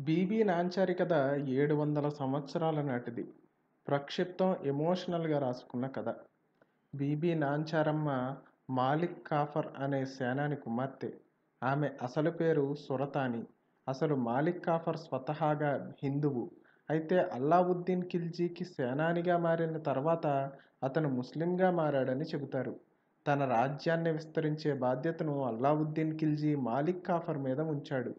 BB Nanchari కథ ఏడు వందల సంవత్సరాల నాటిది. ప్రక్షిప్తం ఎమోషనల్గా రాసుకున్న కథ. బీబీ నాంచారమ్మ మాలిక్ కాఫర్ అనే సేనాని కుమార్తె. ఆమె అసలు పేరు సురతాని. అసలు మాలిక్ కాఫర్ స్వతహాగా హిందువు. అయితే అల్లావుద్దీన్ ఖిల్జీకి సేనానిగా మారిన తర్వాత అతను ముస్లింగా మారాడని చెబుతారు. తన రాజ్యాన్ని విస్తరించే బాధ్యతను అల్లావుద్దీన్ ఖిల్జీ మాలిక్ కాఫర్ మీద ఉంచాడు.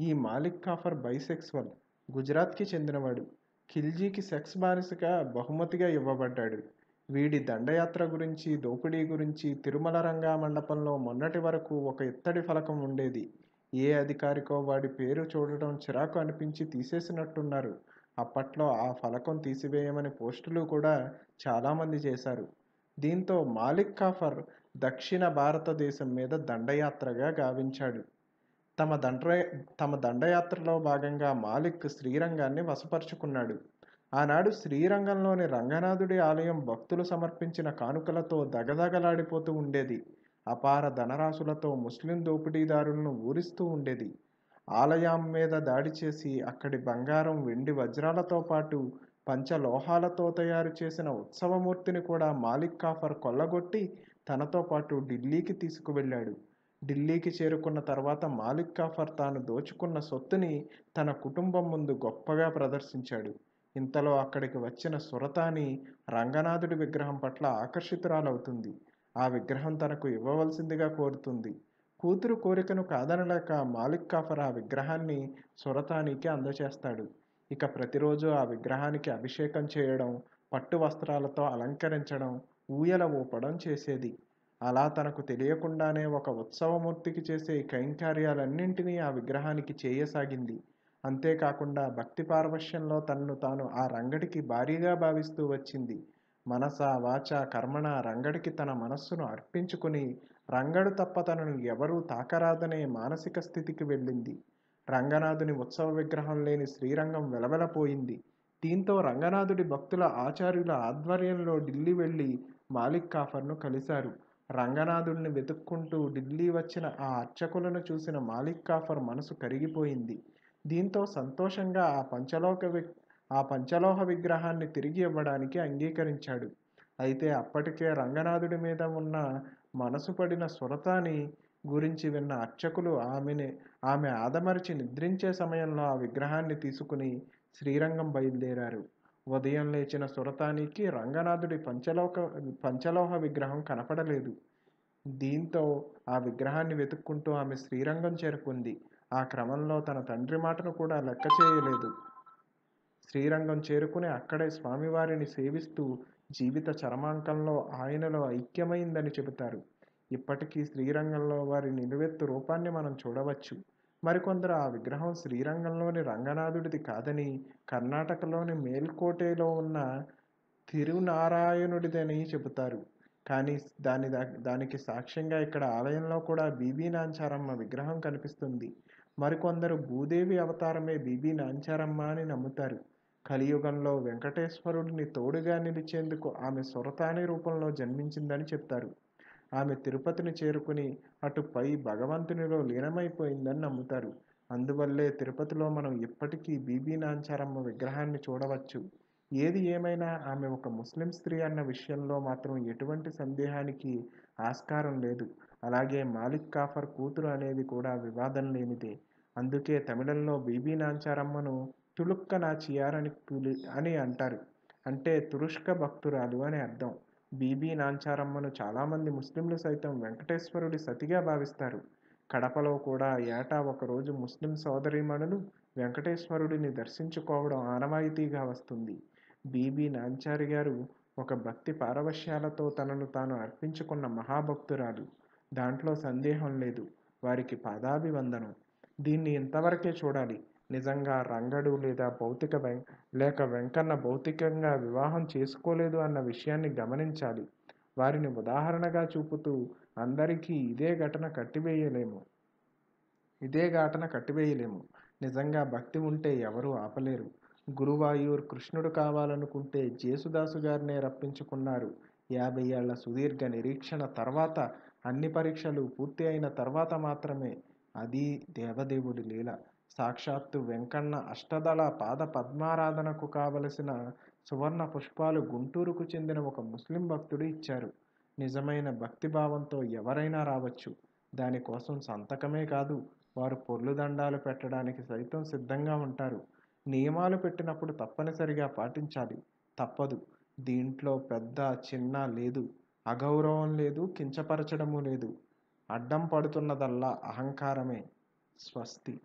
ఈ మాలిక్ కాఫర్ బైసెక్స్వల్ గుజరాత్కి చెందినవాడు. ఖిల్జీకి సెక్స్ బానిసగా బహుమతిగా ఇవ్వబడ్డాడు. వీడి దండయాత్ర గురించి దోపిడీ గురించి తిరుమల రంగా మండపంలో మొన్నటి వరకు ఒక ఇత్తడి ఫలకం ఉండేది. ఏ అధికారికో వాడి పేరు చూడటం చిరాకు అనిపించి తీసేసినట్టున్నారు. అప్పట్లో ఆ ఫలకం తీసివేయమని పోస్టులు కూడా చాలామంది చేశారు. దీంతో మాలిక్ కాఫర్ దక్షిణ భారతదేశం మీద దండయాత్రగా గావించాడు. తమ దండ తమ దండయాత్రలో భాగంగా మాలిక్ శ్రీరంగాన్ని వశపరుచుకున్నాడు. ఆనాడు శ్రీరంగంలోని రంగనాథుడి ఆలయం భక్తులు సమర్పించిన కానుకలతో దగదగలాడిపోతూ ఉండేది. అపార ధనరాశులతో ముస్లిం దోపిడీదారులను ఊరిస్తూ ఉండేది. ఆలయం మీద దాడి చేసి అక్కడి బంగారం వెండి వజ్రాలతో పాటు పంచలోహాలతో తయారు చేసిన ఉత్సవమూర్తిని కూడా మాలిక్ కాఫర్ కొల్లగొట్టి తనతో పాటు ఢిల్లీకి తీసుకువెళ్ళాడు. ఢిల్లీకి చేరుకున్న తర్వాత మాలిక్ కాఫర్ తాను దోచుకున్న సొత్తుని తన కుటుంబం ముందు గొప్పగా ప్రదర్శించాడు. ఇంతలో అక్కడికి వచ్చిన సురతాని రంగనాథుడి విగ్రహం పట్ల ఆకర్షితురాలవుతుంది. ఆ విగ్రహం తనకు ఇవ్వవలసిందిగా కోరుతుంది. కూతురు కోరికను కాదనలేక మాలిక్ కాఫర్ ఆ విగ్రహాన్ని సురతానికి అందచేస్తాడు ఇక ప్రతిరోజు ఆ విగ్రహానికి అభిషేకం చేయడం పట్టు వస్త్రాలతో అలంకరించడం ఊయల ఊపడం చేసేది. అలా తనకు తెలియకుండానే ఒక ఉత్సవమూర్తికి చేసే కైంకర్యాలన్నింటినీ ఆ విగ్రహానికి చేయసాగింది. అంతేకాకుండా భక్తి పారవశ్యంలో తనను తాను ఆ రంగడికి భారీగా భావిస్తూ వచ్చింది. మనస వాచ కర్మణ రంగడికి తన మనస్సును అర్పించుకుని రంగడు తప్ప తనను ఎవరూ తాకరాదనే మానసిక స్థితికి వెళ్ళింది. రంగనాథుని ఉత్సవ విగ్రహం లేని శ్రీరంగం వెలవెలపోయింది. దీంతో రంగనాథుడి భక్తుల ఆచార్యుల ఆధ్వర్యంలో ఢిల్లీ వెళ్ళి మాలిక్ కాఫర్ను కలిశారు. రంగనాథుడిని వెతుక్కుంటూ ఢిల్లీ వచ్చిన ఆ అర్చకులను చూసిన మాలిక్ కాఫర్ మనసు కరిగిపోయింది. దీంతో సంతోషంగా ఆ పంచలోక వి ఆ పంచలోహ విగ్రహాన్ని తిరిగి ఇవ్వడానికి అంగీకరించాడు. అయితే అప్పటికే రంగనాథుడి మీద ఉన్న మనసు పడిన సురతాని గురించి విన్న అర్చకులు ఆమెని ఆమె ఆదమరిచి నిద్రించే సమయంలో ఆ విగ్రహాన్ని తీసుకుని శ్రీరంగం బయలుదేరారు. ఉదయం లేచిన సురతానికి రంగనాథుడి పంచలోక పంచలోహ విగ్రహం కనపడలేదు. దీంతో ఆ విగ్రహాన్ని వెతుక్కుంటూ ఆమె శ్రీరంగం చేరుకుంది. ఆ క్రమంలో తన తండ్రి మాటను కూడా లెక్క చేయలేదు. శ్రీరంగం చేరుకుని అక్కడే స్వామివారిని సేవిస్తూ జీవిత చరమాంకంలో ఆయనలో ఐక్యమైందని చెబుతారు. ఇప్పటికీ శ్రీరంగంలో వారి నిలువెత్తు రూపాన్ని మనం చూడవచ్చు. మరికొందరు ఆ విగ్రహం శ్రీరంగంలోని రంగనాథుడిది కాదని కర్ణాటకలోని మేల్కోటేలో ఉన్న తిరునారాయణుడిదని చెబుతారు. కానీ దాని దానికి సాక్ష్యంగా ఇక్కడ ఆలయంలో కూడా బీబీ నాంచారమ్మ విగ్రహం కనిపిస్తుంది. మరికొందరు భూదేవి అవతారమే బీబీ నాంచారమ్మ అని నమ్ముతారు. కలియుగంలో వెంకటేశ్వరుడిని తోడుగా నిలిచేందుకు ఆమె సురతాని రూపంలో జన్మించిందని చెప్తారు. ఆమె తిరుపతిని చేరుకుని అటుపై భగవంతునిలో లీనమైపోయిందని నమ్ముతారు. అందువల్లే తిరుపతిలో మనం ఇప్పటికీ బీబీ నాంచారమ్మ విగ్రహాన్ని చూడవచ్చు. ఏది ఏమైనా ఆమె ఒక ముస్లిం స్త్రీ అన్న విషయంలో మాత్రం ఎటువంటి సందేహానికి ఆస్కారం లేదు. అలాగే మాలిక్ కాఫర్ కూతురు అనేది కూడా వివాదం లేనిదే. అందుకే తమిళంలో బీబీ నాంచారమ్మను తులుక్క నాచియార్ అని అని అంటారు. అంటే తురుష్క భక్తురాలు అని అర్థం. బీబీ నాంచారమ్మను చాలామంది ముస్లింలు సైతం వెంకటేశ్వరుడి సతిగా భావిస్తారు. కడపలో కూడా ఏటా ఒకరోజు ముస్లిం సోదరీమణులు వెంకటేశ్వరుడిని దర్శించుకోవడం ఆనవాయితీగా వస్తుంది. బీబీ నాంచారి గారు ఒక భక్తి పారవశ్యాలతో తనను తాను అర్పించుకున్న మహాభక్తురాలు. దాంట్లో సందేహం లేదు. వారికి పాదాభివందనం. దీన్ని ఇంతవరకే చూడాలి. నిజంగా రంగడు లేదా భౌతిక వెం లేక వెంకన్న భౌతికంగా వివాహం చేసుకోలేదు అన్న విషయాన్ని గమనించాలి. వారిని ఉదాహరణగా చూపుతూ అందరికీ ఇదే ఘటన కట్టివేయలేము. ఇదే ఘటన కట్టివేయలేము. నిజంగా భక్తి ఉంటే ఎవరూ ఆపలేరు. గురువాయూర్ కృష్ణుడు కావాలనుకుంటే జేసుదాసు గారినే రప్పించుకున్నారు. యాభై ఏళ్ళ సుదీర్ఘ నిరీక్షణ తర్వాత అన్ని పరీక్షలు పూర్తి అయిన తర్వాత మాత్రమే. అది దేవదేవుడి లీల. సాక్షాత్తు వెంకన్న అష్టదళ పాద పద్మారాధనకు కావలసిన సువర్ణ పుష్పాలు గుంటూరుకు చెందిన ఒక ముస్లిం భక్తుడు ఇచ్చారు. నిజమైన భక్తిభావంతో ఎవరైనా రావచ్చు. దానికోసం సంతకమే కాదు వారు పొర్లు దండాలు పెట్టడానికి సైతం సిద్ధంగా ఉంటారు. నియమాలు పెట్టినప్పుడు తప్పనిసరిగా పాటించాలి. తప్పదు. దీంట్లో పెద్ద చిన్న లేదు. అగౌరవం లేదు కించపరచడము లేదు. అడ్డం పడుతున్నదల్లా అహంకారమే. స్వస్తి.